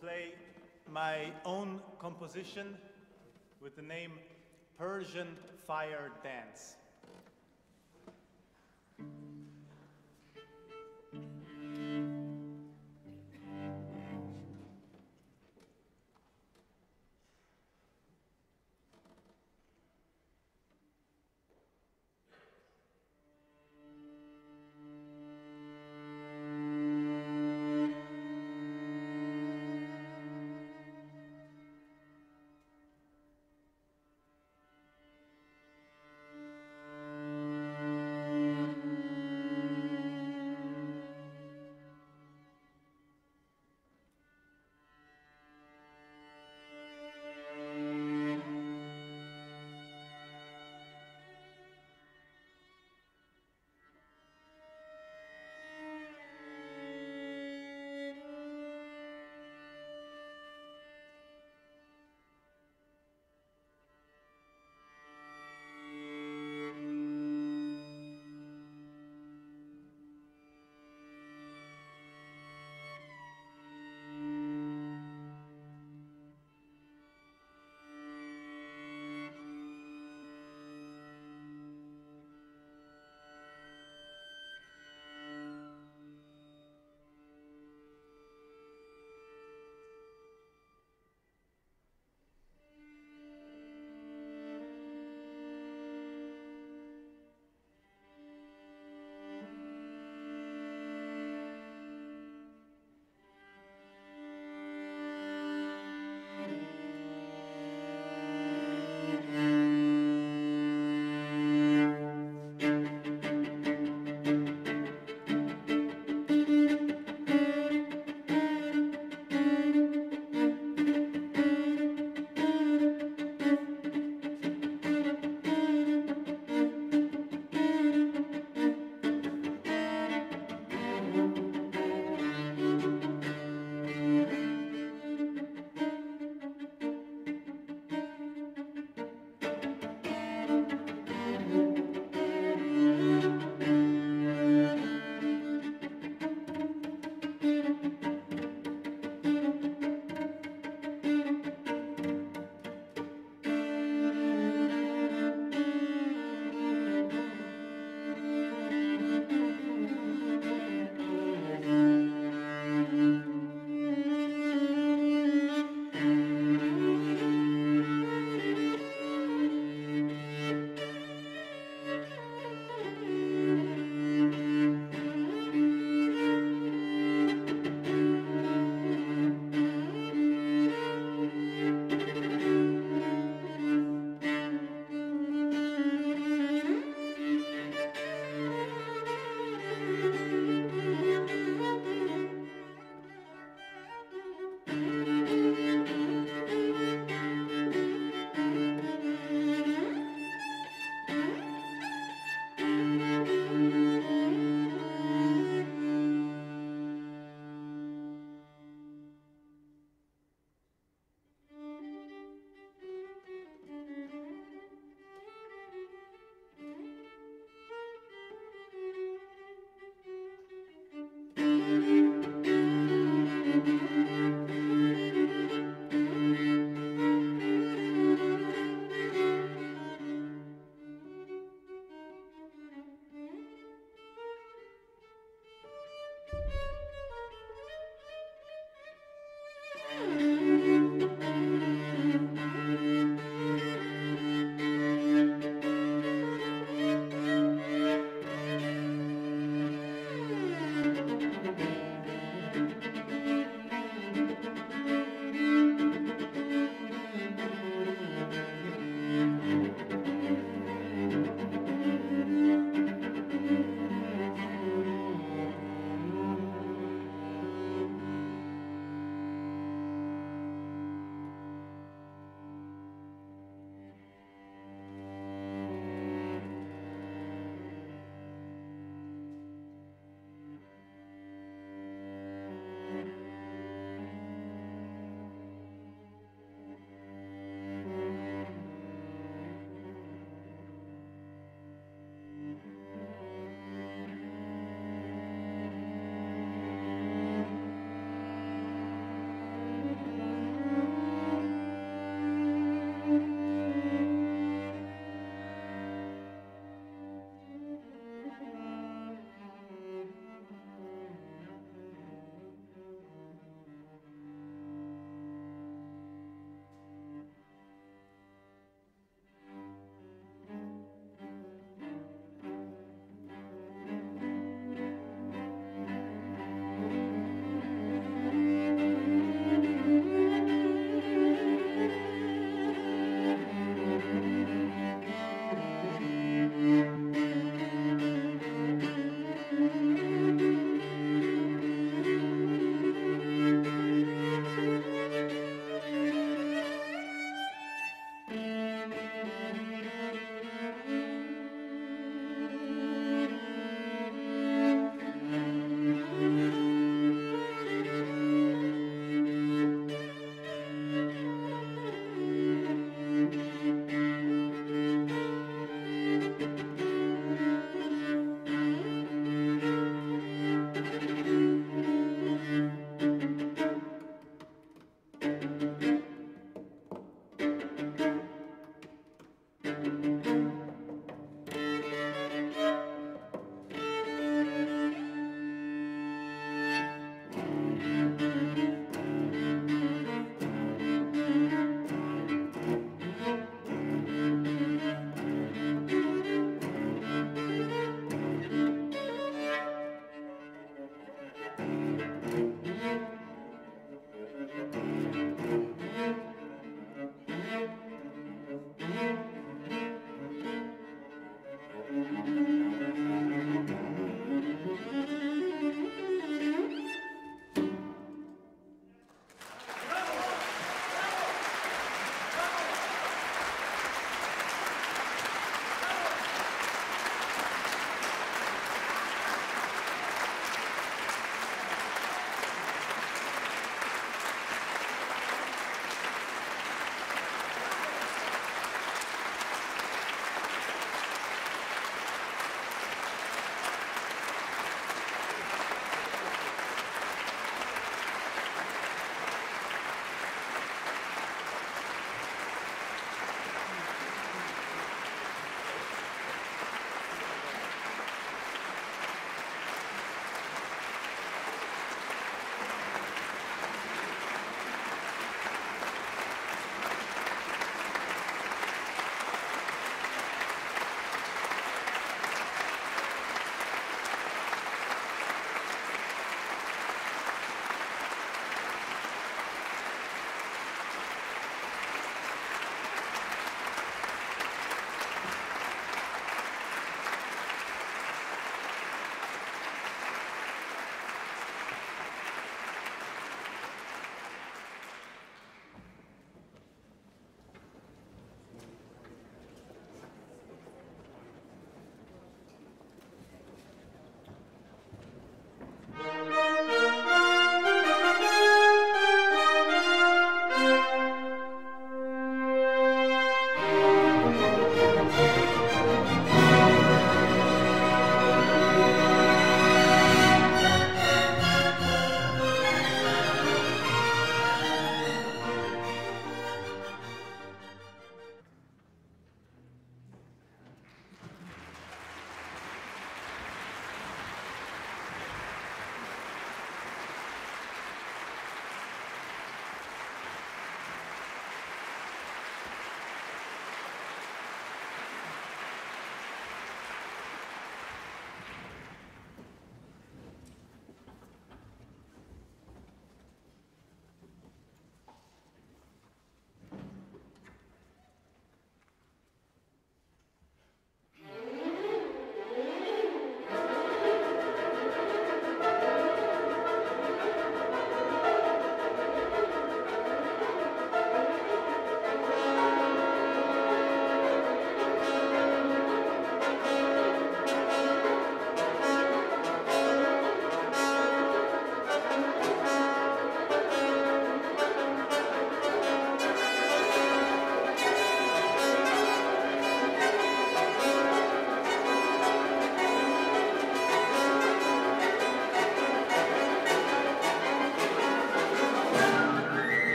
play my own composition with the name Persian Fire Dance.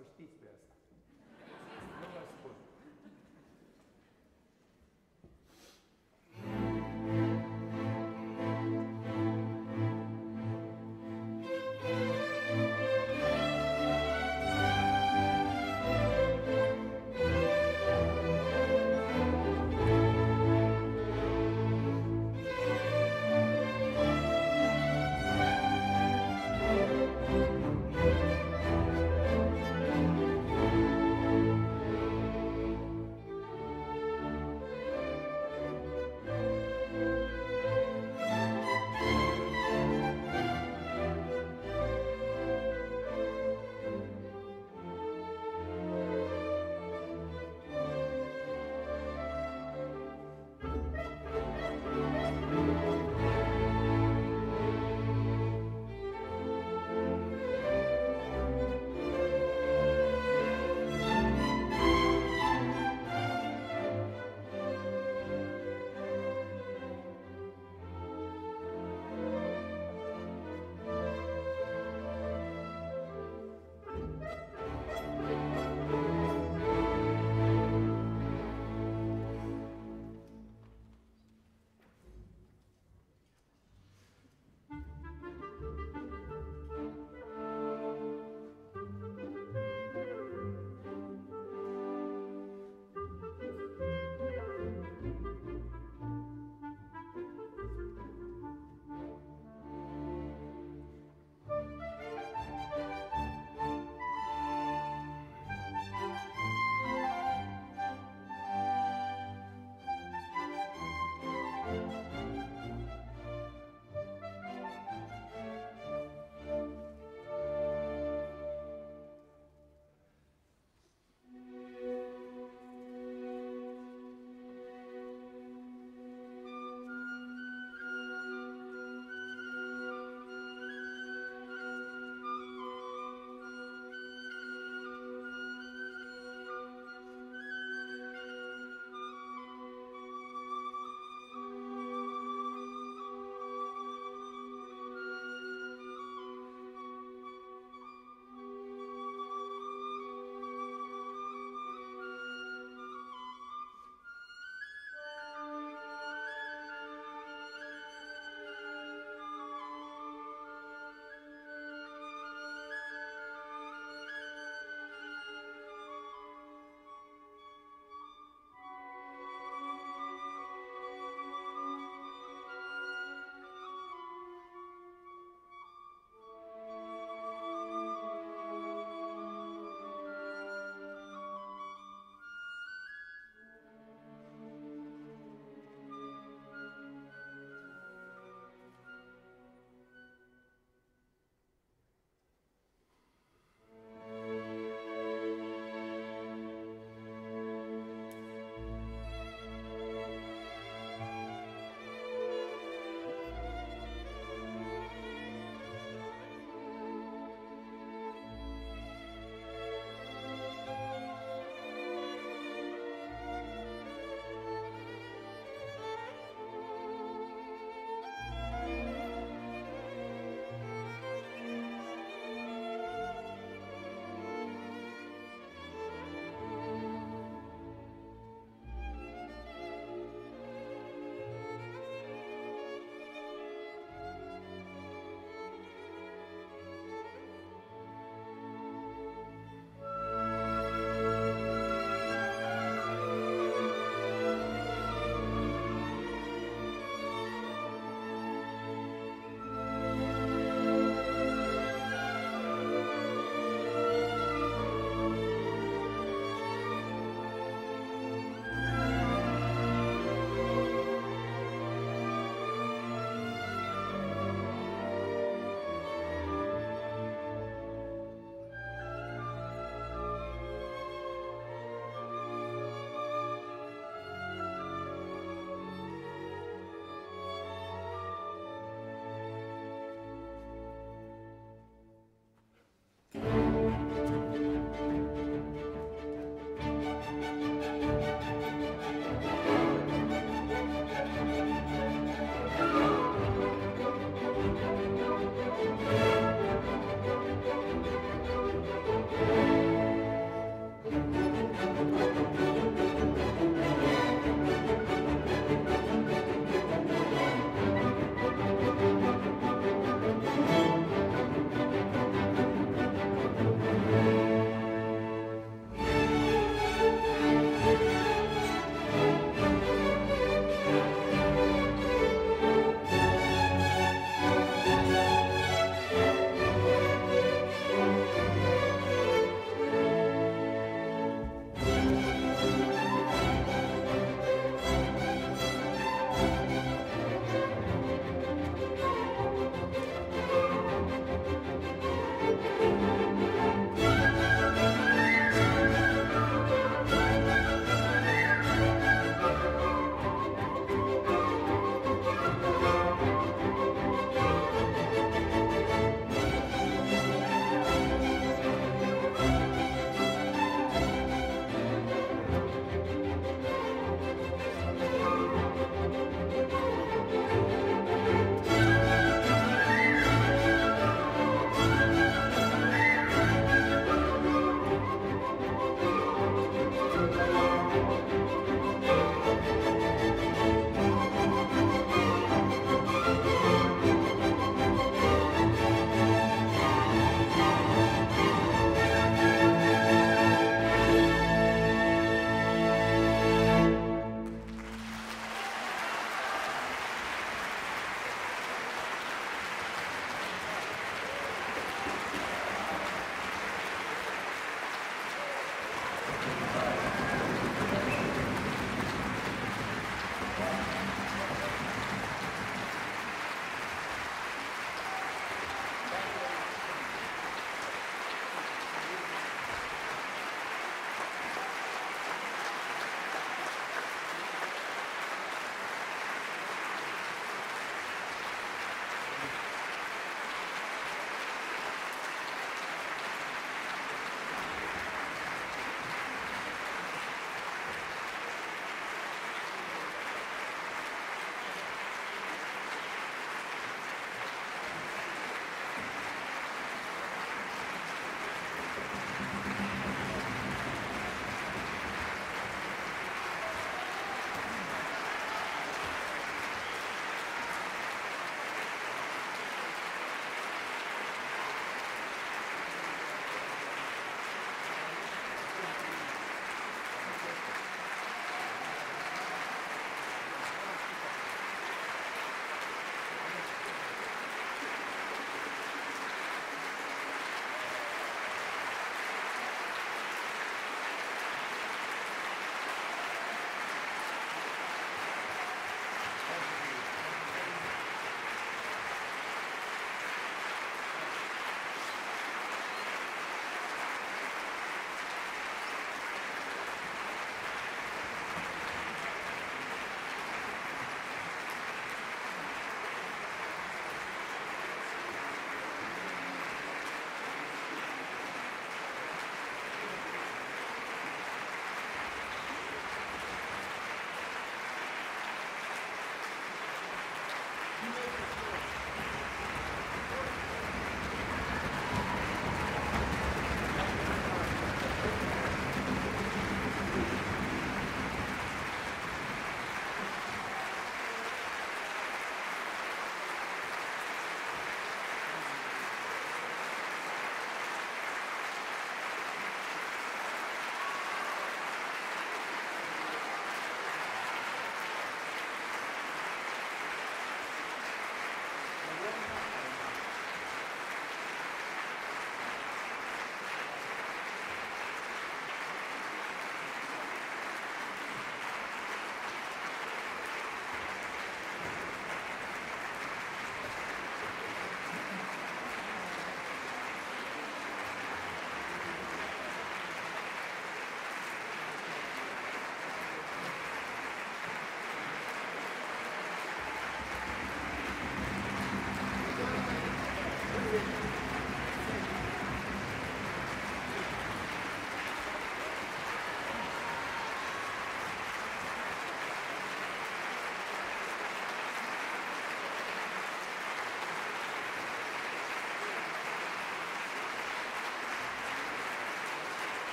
solsticio.